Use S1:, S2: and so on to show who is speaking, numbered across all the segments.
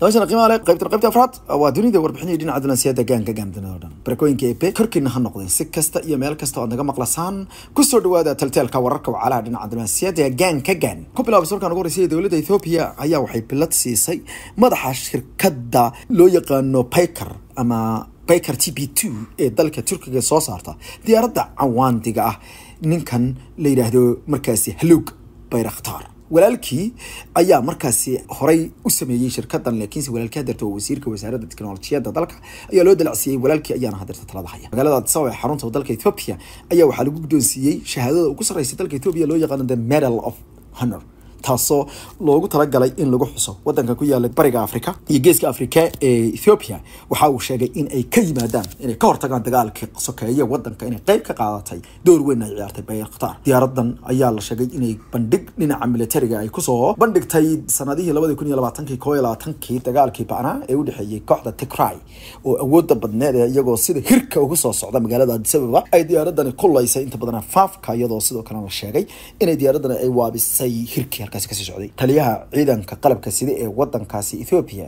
S1: dabashana qiimaha leh qaybtan qaybta afraad waa dunida warbixinaya dhinaca dunansiyada gaanka gaamdana oo dhan. Barakooyinka epe korkiina ha noqdeen si kasta iyo meel kasta oad naga maqlasaan ku soo dhawaada talteelka wararka wacalaha dhinaca dunansiyada gaanka gaan ku bilaabay sarkaan ugu horeysay dowladda ethoobia ayaa waxay bilad siisay madaxa shirkadda loo yaqaano piker ama baker t b two ee dalka turkiga soo saarta diyaaradda cawaandiga ah. Ninkan la yidhaahdo markaasi halowg bayrakhtaar walaalkii ayaa markaasi horay u sameeyey shirkadan laakiinse walaalkii hadeerta wasiirka wasaaradda teknolojiyadda dalka ayaa loo dalacsiiyey walaalkii ayaana hadeerta talada haya magaalada addis ababa ee xarunta dalka ethiopia ayaa waxaa lagu guddoonsiiyey shahaadada ugu sarreysa dalka ethiopia loo yaqaano the medal of honor taasoo loogu talagalay in lagu xuso wadanka ku yaalla bariga africa iyo geeska africa ee ethiopia. Waxa uu sheegay in ay ka yimaadaan inay ka hortagaan dagaalkii sokeeye wadanka inay qeyb ka qaadatay door weyn ay ciyaartay bayraktar diyaaradan ayaa la sheegay inay bandhig dhinaca militariga ay ku soo bandhigtay sanadihii labadii kun iyo labaatankii dagaalkii bacnaa ee udhexeeyey kooxda tigray oo awooda badneed ee iyagoo sida hirka ugu soo socda magaalada addis ababa ay diyaaradani kulaysay inta badan faafka iyadoo sidoo kalena sheegay inay diyaaradani ay waabisay hirkii ka sii socday. Taliyaha ciidanka qalabka sida ee wadankaasi ethiopia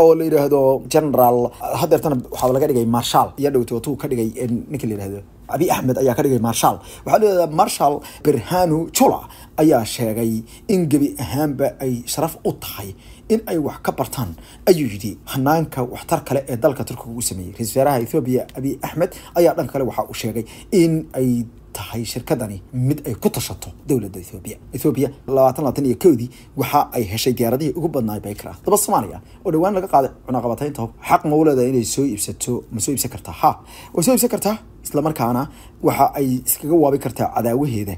S1: oo la yidhaahdo general hadeertana waxaa laga dhigay marshal. Dhowtay watuu ka dhigay ninka la yidhahdo abi axmed ayaa ka dhigay marshal. Waxaa layihahdaa marshal berhanu jula ayaa sheegay in gebi ahaanba ay sharaf u tahay in ay wax ka bartaan ayuu yidhi. Hanaanka waxtar kale ee dalka turkiga u sameeyey. Ra'isul wasaaraha ethiopia abi axmed ayaa dhanka kale waxa uu sheegay in ay tahay shirkadani mid ay ku tashato dowladda ethoobia ethoobia labaatan labaatan iyo kowdii waxa ay heshay diyaaradihii ugu badnaay baykar ah daba soomaaliya oo dhowaan laga qaaday cunaqabataynta xaq ma u leedahay inay soo iibsato ma soo iibsan kartaa? Ha. Way soo iibsan kartaa? Islamarkaana waxa ay iskaga waabi kartaa cadaawaheeda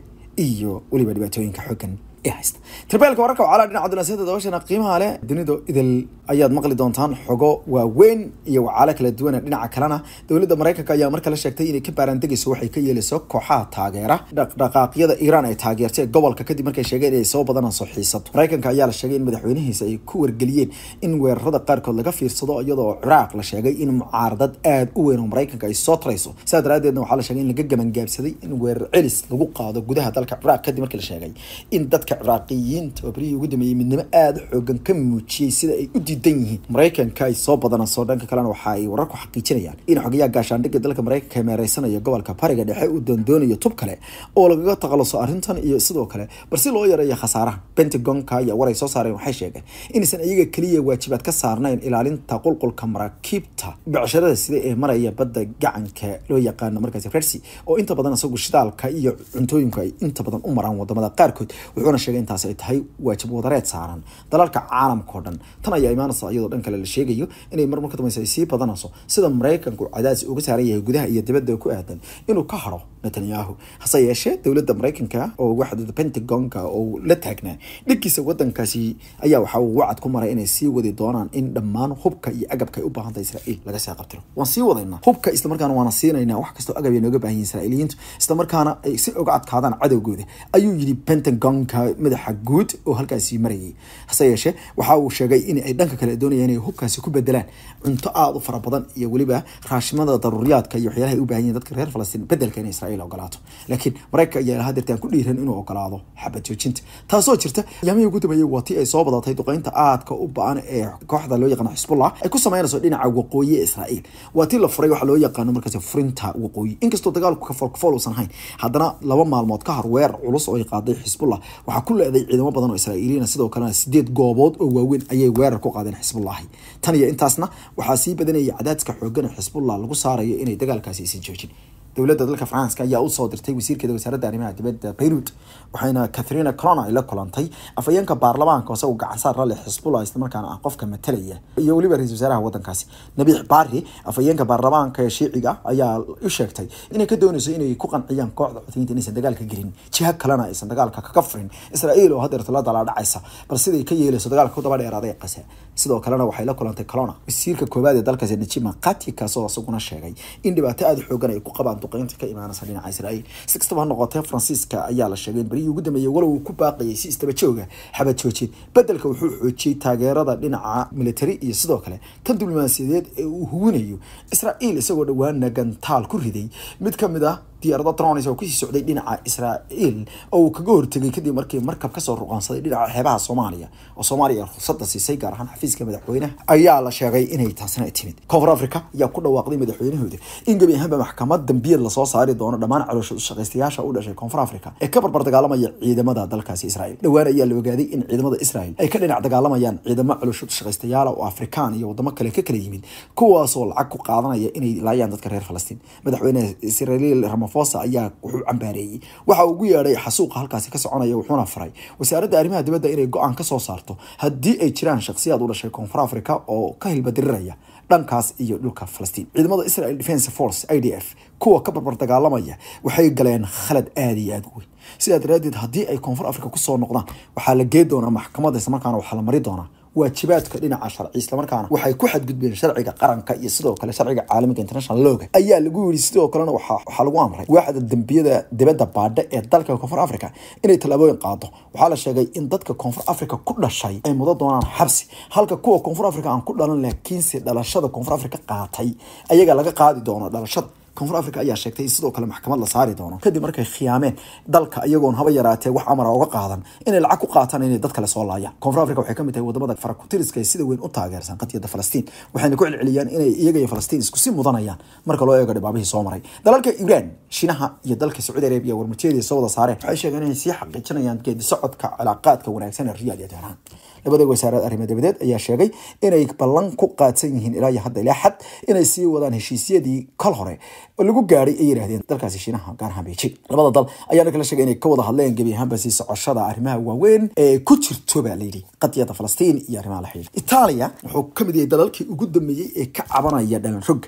S1: iyo weliba dhibaatooyinka xoogan haysta. Tarbeelka wararka wacala dhinaca dunaasiyada dabashana qiimaha leh. Dunidu idil ayaad maqli doontaan xogo waaweyn iyo wacaalo kala duwana dhinaca kalena. Dowladda maraykanka ayaa markale sheegtay inay ka baaraandegayso waxay ka yeelayso kooxaha taageera. Dhaqdhaqaaqyada iiraan ay taageertay gobolka kadib markay sheegeen inay soo badanayso xiisad maraykanka ayaa la sheegay in madaxweynihiisa ay ku wargeliyeen in weerarada qaarkood laga fiirsado iyadoo ciraaq la sheegay in mucaaradad aada u weyn oo maraykanka ay soo tarayso. Sidaa daraadeedna waxaa la sheegay in laga gabangaabsaday in weerar celis lagu qaado gudaha dalka ciraaq kadib markii la sheegay in dadka ciraaqiyiinta oo berihii ugu dambeeyey midnimo aada xoogan ka muujiyey sida ay u diidan yihiin. Maraykanka ay soo badanayso dhanka kalena waxa ay wararku xaqiijinayaan in xogayaha gaashaandhigga dalka maraykanka meereysanaya gobolka bariga dhexe uu doondoonayo tub kale oo lagaga takhaluso arrintan iyo sidoo kale bar si loo yareeyo khasaaraha. Pentagonka iyo war ay soo saareen waxay sheegeen inaysan iyaga keliya waajibaad ka saarnayn ilaalinta qulqulka maraakiibta. Becsharada sida ee maraya badda gacanka loo yaqaano markaasi rersi oo inta badan isagu shidaalka iyo cuntooyinku ay inta badan u maraan waddamada qaarkood wuxuuna sheegay intaas ay tahay waajib wadareed saaran. Dalalka caalamka dhan tan ayaa imaanaysa iyadoo dhan kale la sheegayo inay mar marka dambaysa ay sii badanayso sida maraykanku cadaadis uga saaran yahay gudaha iyo dibadda ku aadan inuu ka haro netanyahu. Hase yeeshee dowladda maraykanka oo waxda pentagonka oo la taagnaa dhigkiisa wadankaasi ayaa waxa uu wacad ku maray inay sii wadi doonaan in dhammaan hubka iyo agabka ay u baahan tahay israa'iil laga sii qabtiro. Waan sii wadaynaa. Hubka islamarkaana waana siinaynaa wax kastoo agab nooga baahan yihiin islamarkaana ay si uga adkaadaan cadowgooda. Ayuu yidhi pentagonka madaxa guud oo halkaasi marayay hase yeeshee waxa uu sheegay in ay dhanka kale doonayaan inay hubkaasi ku bedelaan cunto aada u fara badan iyo weliba raashimada daruuriyaadka iyo waxyaalaha u baahan yihiin dadka reer falastiin bedelka in israa'iil ogolaato. Laakiin maraykanka ayaa hadeertaan ku dhiiran inuu ogolaado xabad joojinta. Taasoo jirta yaamihii ugu dambeeyey waa ay soo badatay duqeynta aadka u ba'an ee kooxda loo yaqaano xisbullah ay ku sameynayso dhinaca waqooyi ee israa'iil. Waa la furay waxaa loo yaqaano markaasi furinta waqooyi. Inkastoo dagaalku kafool kafool uusan hayn haddana laba maalmood ka hor weerar culus oo ay qaaday xisbullah waxaa ku leeday ciidamo badan oo israa'iiliyiina sidoo kalena sideed goobood oo waaweyn ayay weerar ku qaadeen xisbullahi tan iyo intaasna waxaa sii badanayay cadaadska xoogan ee xisbullah lagu saarayo inay dagaalkaasi aysan joojin dowladda dalka faranska ayaa u soo dirtay wasiirkeeda wasaaradda arrimaha dibadda beirut waxayna catherina colona ay la kulantay afayeenka baarlamaanka isagu gacansaar la leh islamarkaana ah qofka matalaya. Iyo weliba ra'isul wasaaraha wadankaasi nabiix baari afayeenka baarlamaanka ee shiiciga ayaa u sheegtay inay ka doonayso inay ku qanciyaan kooxda cutiniinta inaysan dagaalka gelin. Jiha kalena aysan dagaalka kaga furin israa'iil oo hadeerto la dalaadhacaysa bal siday ka yeelayso dagaalka ku daba dheeraaday qase sidoo kalena waxay la kulantay colona wasiirka koowaad ee dalkaasi najima qati kaasoo isaguna sheegay in dhibaato aada xoogan ay ku qabaan duqeynta ka imaanaysa dhinaca israa'iil si kastaba ha noqotee faransiiska ayaa la sheegay in berihii ugu dambeeyey walow uu ku baaqayay si istaba jooga xabad joojin. Bedelka wuxuu xoojiyey taageerada dhinaca military iyo sidoo kale tan diblomaasiyadeed ee uu hubinayo israa'iil isagoo dhowaana gantaal ku riday. Mid ka mid ah diyaarado drones oo ku sii socday dhinaca israa'iil oo uu kaga hortegay kadib markii markab ka soo ruqaansaday dhinaca xeebaha soomaaliya oo soomaaliya ruqsadda siisay gaar ahaan xafiiska madaxweynaha ayaa la sheegay inay taasina timid. Koonfur africa ayaa ku dhawaaqday madaxweynahooda. In gebi ahaanba maxkamad dambiyad la soo saari doono dhammaan caloosha u dhashay koonfur africa ee ka barbar dagaalamaya ciidamada dalkaasi israa'iil. Dhowaan ayaa la ogaaday in ciidamada israa'iil ay ka dhinac dagaalamayaan ciidamo caloosha shaqaystayaala oo afrikaan iyo wadamo kale ka kala yimid kuwaasoo lacag ku qaadanaya inay laayaan dadka reer falastiin. Madaxweyne israa'iil ramaphosa ayaa wuxuu cambaareeyey. Waxa ugu yeedhay xasuuqa halkaasi ka soconaya wuxuuna faray wasaaradda arrimaha dibadda inay go'aan ka soo saarto haddii ay jiraan shakhsiyaad u dhashay koonfur africa oo ka hilbadiriraya dhankaas iyo dhulka falastiin. Ciidamada israel defence force i d f kuwa ka barbar dagaalamaya waxay galeen khalad aada iyo aada u weyn. Sidaa daraadeed haddii ay koonfur africa ku soo noqdaan waxaa la gee doonaa maxkamadda islamarkaana waxaa la mari doonaa waajibaadka dhinaca sharci islamarkaana waxay ku xadgudbeen sharciga qaranka iyo sidoo kale sharciga caalamiga international looga ayaa lagu yiri sidoo kalena waxaa lagu amray waaxda dembiyada dibadda baadhe ee dalka koonfur africa inay tallaabooyin qaado waxaa la sheegay in dadka koonfur africa ku dhashay ay mudo doonaan xabsi halka kuwa koonfur africa aan ku dhalan laakiinse dhalashada koonfur africa qaatay ayaga laga qaadi doono dhalashada koonfur africa ayaa sheegtay in sidoo kale maxkamad la saari doono. Kadib markay khiyaameen dalka iyagoon haba yaraatee wax amara uga qaadan inay lacag ku qaataan inay dad kale soo laayaan koonfur africa waxay ka mid tahay waddamada farakutiriska ee sida weyn u taageersan qadiyadda falastiin waxayna ku celceliyaan inay iyaga iyo falastiin isku si mudanayaan marka loo eego dhibaabihii soo maray. Dalalka iiraan shiinaha iyo dalka sacuudi arabia warmutiyadii soo wada saareen waxay sheegeen inay sii xaqiijinayaan geedi cilaaqaadka wanaagsan ee riyaad iyo tehraan labada wasaarad arrimo dabadeed ayaa sheegay inay ballan ku qaadsan yihiin ilaa hadda ilaa xad inay sii wadaan heshiisyadii kol hore lagu gaadhay ay yidhaahdeen dalkaasi shiinaha gaar ahaan beijing. Labada dal ayaana kala sheegay inay ka wada hadleen gebi ahaanba sii socoshada arrimaha waaweyn ee ku jirto baa layidhi qadiyada falastiin iyo arrimaha la xidhiidha. Itaaliya wuxuu ka mid yahay dalalkii ugu dambeeyey ee ka cabanaya dhalan rog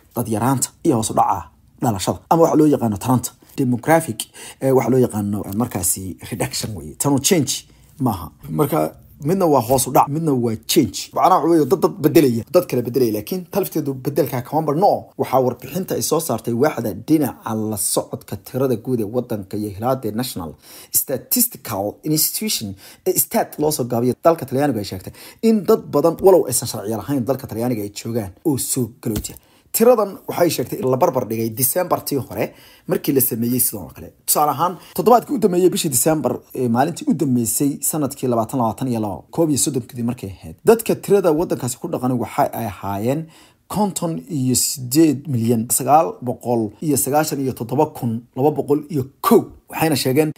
S1: iyo hoos u dhalashada. Ama waxa loo yaqaano taranta demographic waxa loo yaqaano markaasi reduction weye tanu change maaha. Marka midna waa hoos u dhac midna waa change. Macnaha waxa weeye dad dad bedelaya dad kale bedelaya laakiin talafteedu bedelka kama barno waxaa warbixinta ay soo saartay waaxda dhinaca la socodka tirada guud ee wadanka iyo hilaada national statistical institution ee stat loo soo gaabiyo dalka talyaaniga ay sheegtay in dad badan walow aysan sharciyo lahayn dalka talyaaniga ay joogaan. Oo soo galooja tiradan waxay sheegtay in la barbar dhigay decembartii hore markii la sameeyey sidoo kale. Tusaale ahaan toddobaadkii u dambeeyey bishii december maalintii u dambeysay sannadkii labaatan labaatan iyo labo koob iyo soddonkii markay ahayd. Dadka tirada wadankaasi ku dhaqan waxa ay ahaayeen konton iyo sideed milyan sagaal boqol iyo sagaashan iyo toddoba kun laba boqol iyo kow waxayna sheegeen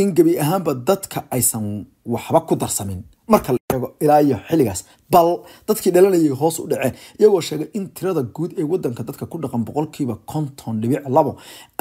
S1: in gebi ahaanba dadka aysan waxba ku darsamin. Marka la eego ilaa xilligaas. Bal dadkii dhalanayay hoos u dhaceen iyagoo sheegay in tirada guud ee wadanka dadka ku dhaqan boqolkiiba konton dhibic labo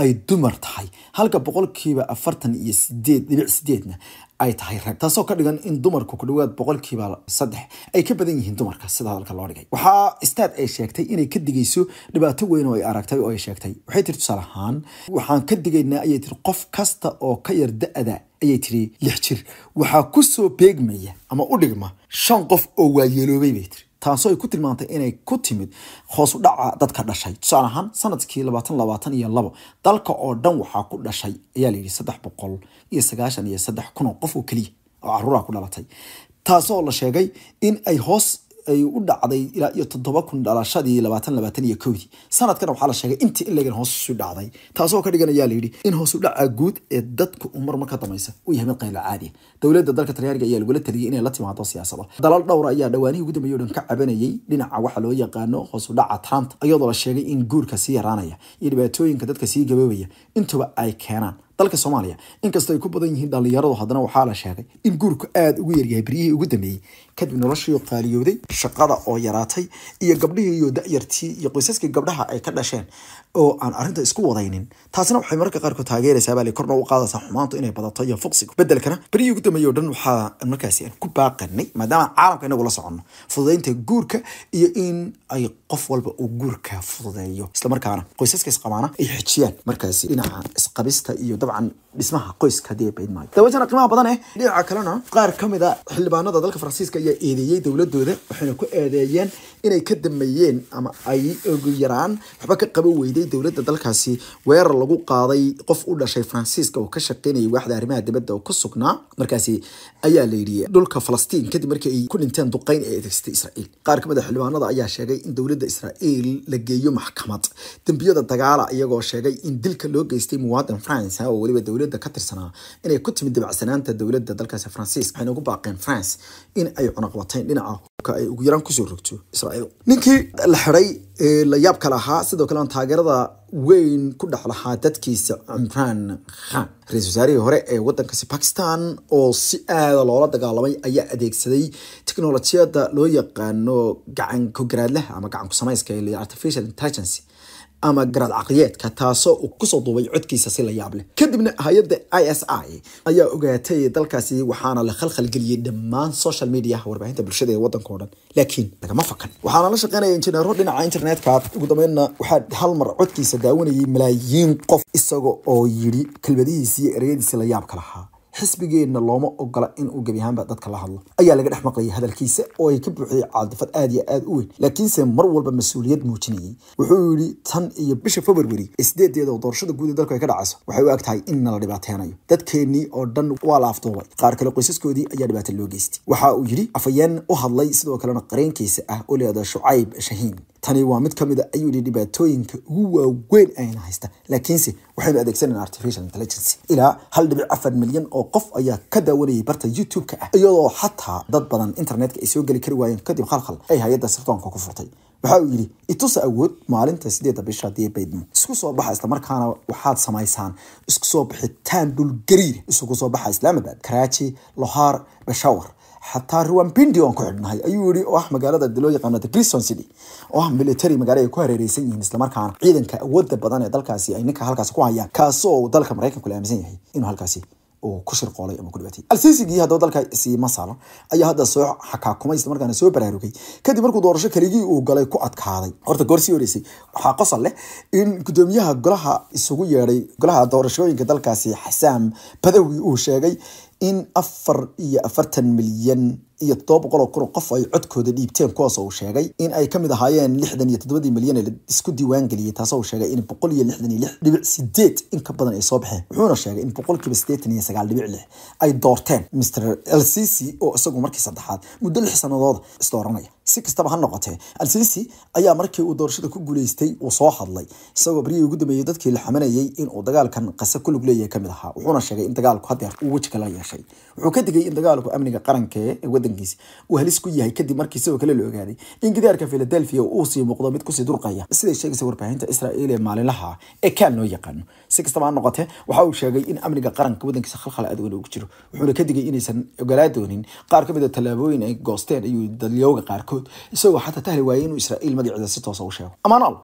S1: ay dumar tahay. Halka boqolkiiba afartan iyo sideed dhibic sideedna ay tahay rag. Taasoo ka dhigan in dumarku ku dhawaad boqolkiiba saddex ay ka badan yihiin dumarka. Sida hadalka loo dhigay. Waxaa staad ay sheegtay inay ka digayso dhibaato weyn oo ay aragtay oo ay sheegtay. Waxay tiri tusaale ahaan waxaan ka digaynaa ayay tiri qof kasta oo ka yar da-da ayay tiri lix jir waxaa ku soo beegmaya ama u dhigma shan qof oo waayeeloobay bay tiri taasoo ay ku tilmaantay inay ku timid hoos u dhaca dadka dhashay. Tusaale ahaan sannadkii labaatan labaatan iyo labo dalka oo dhan waxaa ku dhashay ayaa layidhi saddex boqol iyo sagaashan iyo saddex kun oo qof oo keliya oo caruuraha ku dhalatay. Taasoo la sheegay in ay hoos ay u dhacday ilaa iyo toddoba kun dhalashadii labaatan labaatan iyo kowdii sanadkan waxaa la sheegay intii in lagan dhacday. Taasoo ka dhigan ayaa layidhi in hoos u dhaca guud ee dadka umar marka dambaysa uu yahay mid qaylo caadiya dowladda dalka talyaaniga ayaa lagula taliyay inay la timaado siyaasado. Dalal dhowra ayaa dhawaanihii ugu dambeeyay o dhan ka cabanayay dhinaca waxa loo yaqaano hoos u dhaca tranta iyadoo la sheegay in guurka sii yaraanaya iyo dhibaatooyinka dadka sii gaboobaya. Intuba ay keenaan dalka soomaaliya inkastoo ay ku badan yihiin dhalinyaradu haddana waxaa la sheegay in guurku aada ugu yaryahay beryihii ugu dambeeyey kadib noloshii qaaliyooday shaqada oo yaraatay iyo gabdhihii iyo da-yartii iyo qoysaskii gabdhaha ay ka dhasheen oo aan arrinta isku wadaynin. Taasina waxay mararka qaarkood taageeraysaa baa korna u qaadaysaa xumaantu inay badato iyo fuqsigu. Bedelkana beryihii ugu dambeeyey o dhan waxaa markaasi aan ku baaqanay maadaama caalamka inagu la soconno fududaynta guurka iyo in ay qof walba uu guurka fududeeyo. Islamarkaana qoysaska isqabaana ay xejiyaan markaasi dhinaca isqabista iyo dabcan dhismaha qoyska haddii ay bayd maayo qiimaha badan dhinaca kalena qaar ka mid a xildhibaanada dalka faransiiska ayaa eedeeyey dowladooda waxayna ku eedeeyeen inay ka dameeyeen ama ay ugu yaraan waxba ka qaban weyday dowladda dalkaasi. Weerar lagu qaaday qof u dhashay faransiiska oo ka shaqeynayay waaxda arrimaha dibadda oo ku sugnaa markaasi ayaa la yidhi dhulka falastiin kadib markii ay ku dhinteen duqeyn ee adeegsatay israa'iil. Qaar ka mid a xildhibaanada ayaa sheegay in dowladda israa'iil la geeyo maxkamad. Dembiyada dagaala iyagoo sheegay in dilka loo geystay muwaadin france oo weliba dowladda ka tirsanaa inay ku timid dabacsanaanta dowladda dalkaasi faransiiska waxayna ugu baaqeen france in ay cunaqabateyn dhinaca hubka ay ugu yaraan ku soo rogto israa'iil. Ninkii la xiday ee la yaabka lahaa sidoo kalena taageerada weyn ku dhex lahaa dadkiisa cimraan khan. Ra'isul wasaarihii hore ee wadankaasi bakistan oo si aada loola dagaalamay ayaa adeegsaday teknolojiyada loo yaqaano gacan kogaraadlaha ama gacan ku samayska artificial intelligence ama garaad caqliyeedka taasoo uu ku soo duubay codkiisa si la yaab leh kadibna hay'adda i s i ayaa ogaatay dalkaasi waxaana la khalkhalgeliyey dhammaan social media warbaahinta bulshada ee wadanka o dhan laakiin lagama fakan. Waxaana la shaqeynaya injineero dhinaca internetka. Ugu dambeynna waxaa hal mar codkiisa daawanayay malaayiin qof isaga oo yidhi kelmadihiisi iyo ereyadiisi la yaabka lahaa xisbigeenna looma ogola inuu gebi ahaanba dadka la hadlo. Ayaa laga dhex maqlayay hadalkiisa oo ay ka buuxday caadifad aada iyo aada u weyn laakiinse mar walba mas'uuliyad muujinayay. Wuxuu yidhi tan iyo bisha february ee sideedeeda oo doorashada guud ee dalku ay ka dhacayso waxay u eg tahay in nala dhibaateynayo dadkeennii oo dhan waa la afduubay qaar kale qoysaskoodii ayaa dhibaata loo geystay. Waxa uu yidhi afayeen u hadlay sidoo kalena qareenkiisa ah oo leeda shucayb shahiin tani waa mid ka mid a ayuu yidhi dhibaatooyinka ugu waaweyn ayna haysta. Laakiinse waxaynu adeegsanayna artificial intelligence. Ilaa hal dhibic afar milyan oo qof ayaa ka daawanayay barta youtube-ka ah. Iyadoo xataa dad badan internetka ay soo geli kari waayeen kadib khalkhal ay hay'adda sirdoonka ku furtay. Waxa uu yidhi itusa awood maalinta sideedda bisha haddii baydmo isku soo baxa islamarkaana waxaad samaysaan. Isku soo bixitaan dhulgariir isugu soo baxa islaamabad karaaji lohaar bashawar xataa ruwanbindi aan ku xidhnahay. Ayuu yidhi oo ah magaalada loo yaqaano the grison city. Oo ah military magaalo ay ku hareereysan yihiin islamarkaana ciidanka awooda badan ee dalkaasi ay ninka halkaasi ku hayaan kaasoo dalka maraykanku aaminsan yahay inuu halkaasi uu ku shirqoolay ama ku dhibaatay. Alsiisigii dalka sii ayaa hadda soo xakaakumay isla markaana soo baraarugay. Kadib markuu doorasho keligii uu galay ku adkaaday. Horta goor horeysay. Waxaa qosol leh in gudoomiyaha golaha isugu yeedhay golaha doorashooyinka dalkaasi xasaam badawi uu sheegay in afar iyo afartan milyan iyo toddoba boqol oo kun oo qof ay codkooda dhiibteen kuwaas uu sheegay in ay ka mid ahaayeen lixdan iyo toddobadii milyan ee isku diiwaan geliyey taasoo uu sheegay in boqol iyo lixdan iyo lix dhibic sideed in ka badan ay soo baxeen wuxuuna sheegay in boqolkiiba siddeetan iyo sagaal dhibic lix ay doorteen mr alsisi oo isagu markii saddexaad muddo lix sanadooda isdooranaya si kastaba ha noqotee alsisi ayaa markii uu doorashada ku guuleystay uu soo hadlay isagoo baryihii ugu dambeeyey dadkii la xamanayay inuu dagaalkan qase ku lug leeyahay ka mid ahaa wuxuuna sheegay in dagaalku hadeer uu weji kala yeeshay. Wuxuu ka digay in dagaalku amniga qaranka ee wadankiisa uu halis ku yahay kadib markii sidoo kale la ogaaday in gidaarka philadelphia uu sii muuqdo mid ku sii durqaya siday sheegaysa warbaahinta israa'iil ee maalinlaha ee kaan loo yaqaano si kastaba ha noqotee waxa uu sheegay in amniga qaranka wadankiisa khalkhal aad weyn ugu jiro wuxuuna ka digay inaysan ogolaa doonin qaar ka mid a tallaabooyin ay goosteen ayuu dalyooga qaarkood isagoo xataa tahli waayay inuu israa'iil magaceeda si toosa u sheego. Amaanaal